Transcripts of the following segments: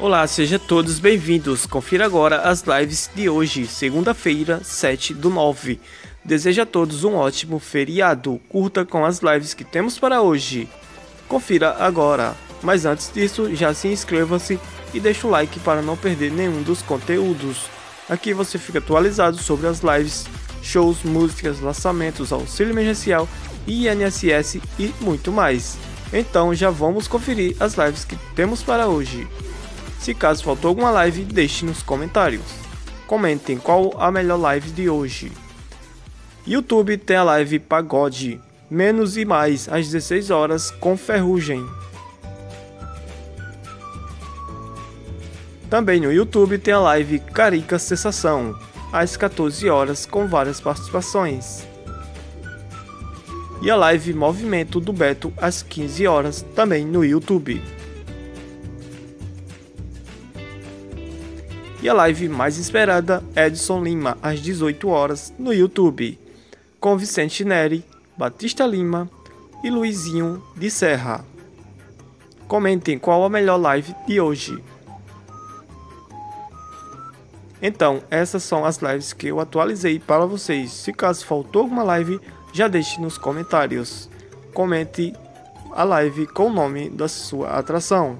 Olá, sejam todos bem-vindos. Confira agora as lives de hoje, segunda-feira, 7 do 9. Desejo a todos um ótimo feriado. Curta com as lives que temos para hoje. Confira agora. Mas antes disso, já se inscreva-se e deixe o like para não perder nenhum dos conteúdos. Aqui você fica atualizado sobre as lives, shows, músicas, lançamentos, auxílio emergencial, INSS e muito mais. Então já vamos conferir as lives que temos para hoje. Se caso faltou alguma live, deixe nos comentários. Comentem qual a melhor live de hoje. YouTube tem a live Pagode, menos e mais às 16 horas com Ferrugem. Também no YouTube tem a live Carica Sensação, às 14 horas com várias participações. E a live Movimento do Beto às 15 horas também no YouTube. E a live mais esperada, Edson Lima, às 18 horas, no YouTube, com Vicente Neri, Batista Lima e Luizinho de Serra. Comentem qual a melhor live de hoje. Então, essas são as lives que eu atualizei para vocês. Se caso faltou alguma live, já deixe nos comentários. Comente a live com o nome da sua atração.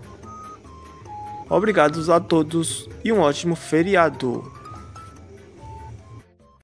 Obrigados a todos e um ótimo feriado.